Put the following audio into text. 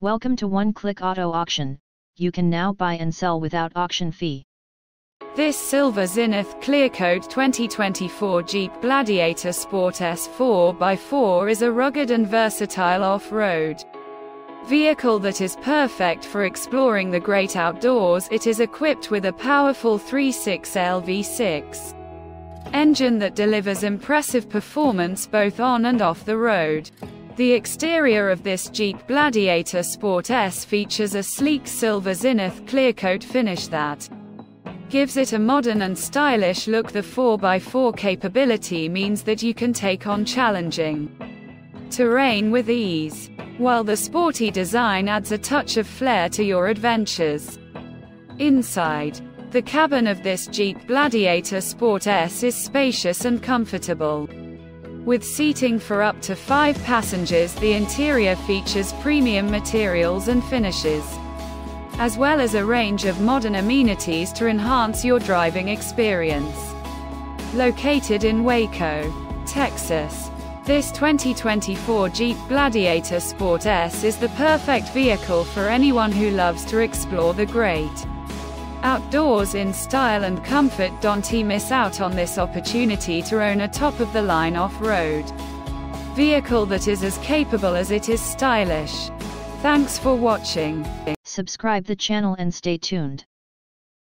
Welcome to One Click Auto Auction. You can now buy and sell without auction fee. This silver Zynith Clearcoat 2024 Jeep Gladiator Sport S4x4 is a rugged and versatile off-road vehicle that is perfect for exploring the great outdoors. It is equipped with a powerful 3.6L V6 engine that delivers impressive performance both on and off the road. The exterior of this Jeep Gladiator Sport S features a sleek silver zynith clearcoat finish that gives it a modern and stylish look. The 4x4 capability means that you can take on challenging terrain with ease, while the sporty design adds a touch of flair to your adventures. Inside, the cabin of this Jeep Gladiator Sport S is spacious and comfortable. With seating for up to five passengers the interior features premium materials and finishes, as well as a range of modern amenities to enhance your driving experience. Located in Waco, Texas, this 2024 Jeep Gladiator Sport S is the perfect vehicle for anyone who loves to explore the great outdoors in style and comfort. Don't miss out on this opportunity to own a top-of-the-line off-road vehicle that is as capable as it is stylish. Thanks for watching. Subscribe the channel and stay tuned.